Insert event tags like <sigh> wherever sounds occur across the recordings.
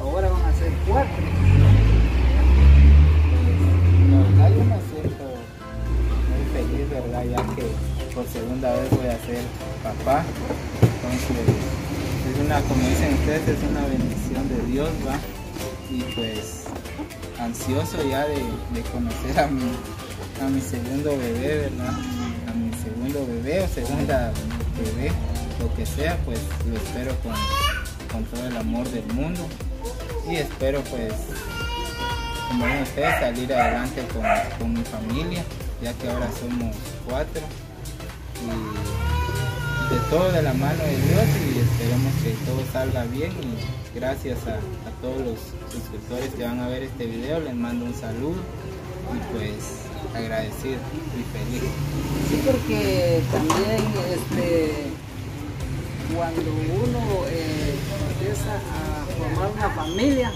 ahora van a ser cuatro. La verdad yo me muy feliz, ¿verdad? Ya que por segunda vez voy a ser papá. Entonces, es una, como dicen ustedes, es una bendición de Dios, ¿va? Y pues ansioso ya de, de conocer a mi, a mi segundo bebé, ¿verdad? A mi segundo bebé o segunda bebé, lo que sea, pues lo espero con, con todo el amor del mundo. Y espero pues como ven ustedes, salir adelante con, con mi familia, ya que ahora somos cuatro. Y de todo de la mano de Dios y esperemos que todo salga bien y gracias a, a todos los suscriptores que van a ver este video, les mando un saludo y pues agradecido y feliz. Sí, porque también este, cuando uno eh, empieza a formar una familia,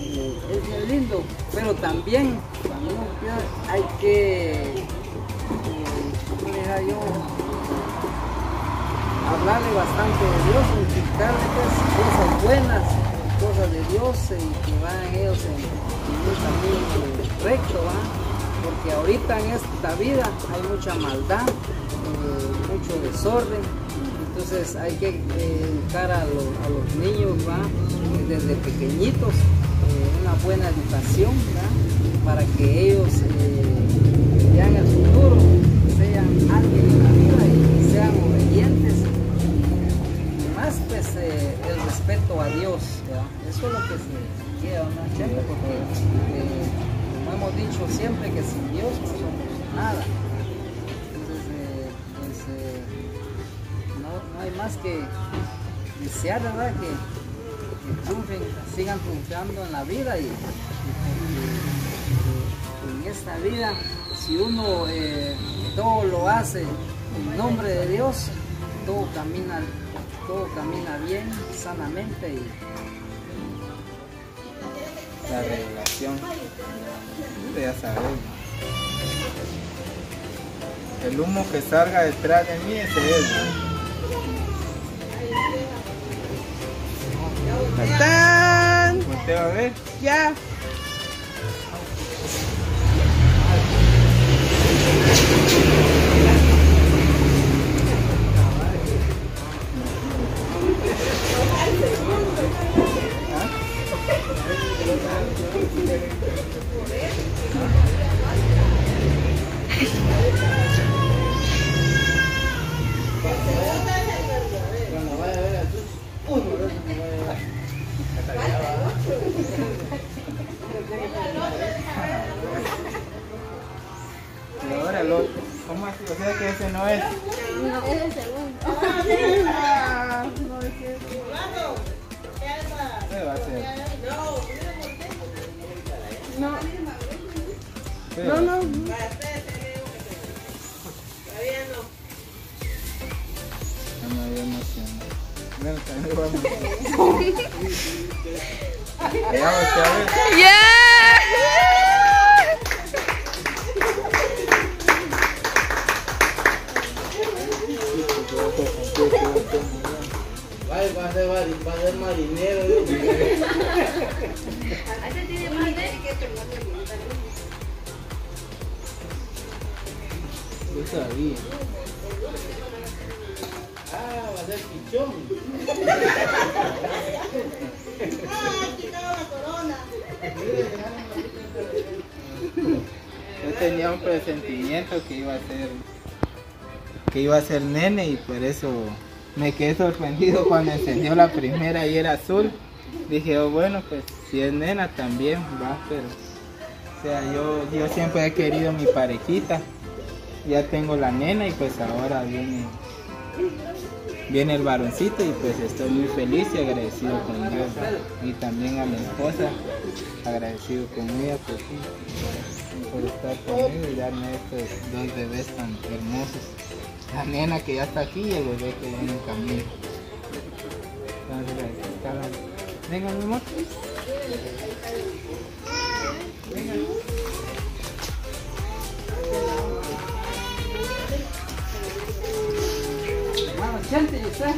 es bien lindo, pero también cuando uno empieza, hay que, eh, ¿cómo yo? hablarle bastante de Dios, explicarle pues, cosas buenas, cosas de Dios y que van ellos en, en un camino recto, ¿va? porque ahorita en esta vida hay mucha maldad, eh, mucho desorden, entonces hay que eh, educar a, lo- a los niños ¿va? desde pequeñitos, eh, una buena educación para que ellos eh, ya en el futuro sean alguien en la vida y sean obedientes y más pues eh, el respeto a Dios, eso es lo que se quiere ¿no, Chepe? Porque como hemos dicho siempre que sin Dios no somos nada. Más que desear, ¿verdad? Que, triunfen, sigan triunfando en la vida y, en esta vida, si uno eh, todo lo hace en nombre de Dios, todo camina, todo camina bien, sanamente y La revelación, ya saben. El humo que salga detrás de mí ese es. ¿no? ¡Tan! Volteo a ver. Ya. O sea que ese no es. No, es el segundo. Ah, no es cierto. ¿Qué va a ser? No, ¿Qué no, va a no. Había emocionado. Bueno, también lo vamos. <laughs> Ay, va a ser, va a ser marinero. Yo sabía. Ah, va a ser pichón. Yo tenía un presentimiento que iba a ser que iba a ser nene y por eso me quedé sorprendido <laughs> cuando encendió la primera y era azul. Dije, oh, bueno, pues si es nena también va, pero o sea, yo, yo siempre he querido mi parejita. Ya tengo la nena y pues ahora viene viene el varoncito y pues estoy muy feliz y agradecido con Dios y también a mi esposa agradecido con ella pues, por estar conmigo y darme estos dos bebés tan hermosos la nena que ya está aquí y el bebé que viene en camino entonces aquí está la- venga mi amor hermano Chente y usted.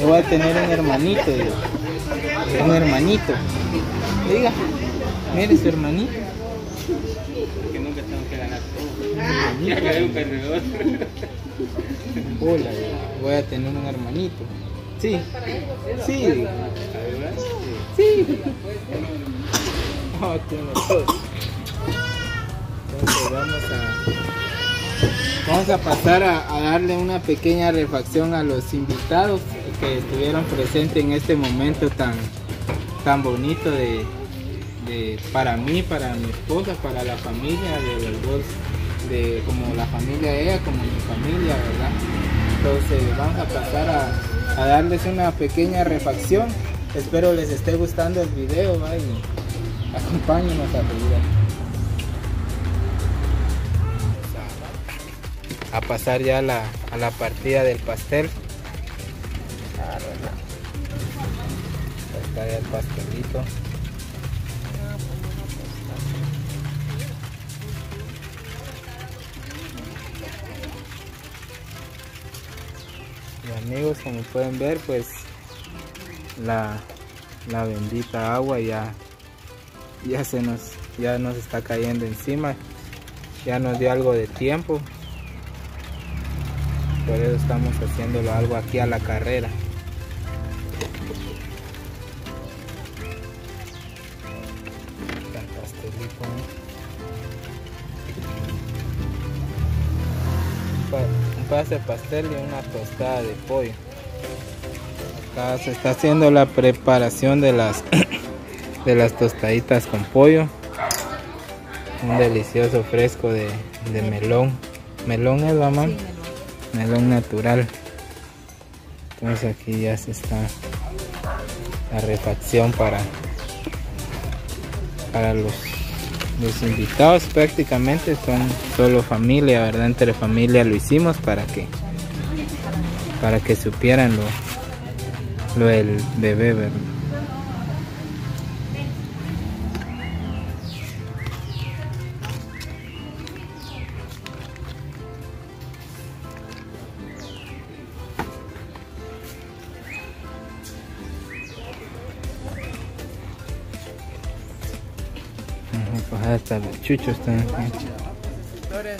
Yo voy a tener un hermanito, digo. un hermanito. Diga, mire su hermanito. Que nunca tengo que ganar todo. Ya gané un perdedor. Hola, voy a tener un hermanito. Sí, sí, sí. Oh, todo. Entonces vamos a vamos a pasar a, a darle una pequeña refacción a los invitados que estuvieron presentes en este momento tan tan bonito de, de- para mí, para mi esposa, para la familia de los dos, de como la familia ella, como mi familia, ¿verdad? Entonces vamos a pasar a, darles una pequeña refacción. Espero les esté gustando el video, ¿va? acompáñenos a seguir a pasar ya a la, a la partida del pastel. Ahí Está el pastelito. Amigos, como pueden ver, pues la, la bendita agua ya, ya se nos, ya nos está cayendo encima. Ya nos dio algo de tiempo. Por eso estamos haciéndolo algo aquí a la carrera. De pastel y una tostada de pollo. Acá se está haciendo la preparación de las <coughs> de las tostaditas con pollo. Un delicioso fresco de, de melón. Melón es mamá. Melón natural. Entonces aquí ya se está la refacción para para los los invitados prácticamente son solo familia, ¿verdad? Entre familia lo hicimos para que para que supieran lo lo del bebé, ¿verdad? Hasta los chuchos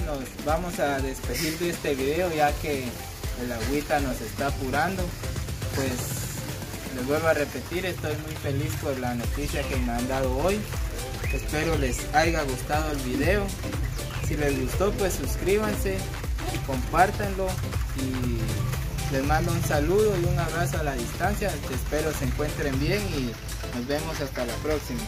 nos vamos a despedir de este video ya que el agüita nos está apurando. Pues les vuelvo a repetir, estoy muy feliz por la noticia que me han dado hoy. Espero les haya gustado el video. Si les gustó, pues suscríbanse, compártanlo y les mando un saludo y un abrazo a la distancia. Espero se encuentren bien y nos vemos hasta la próxima.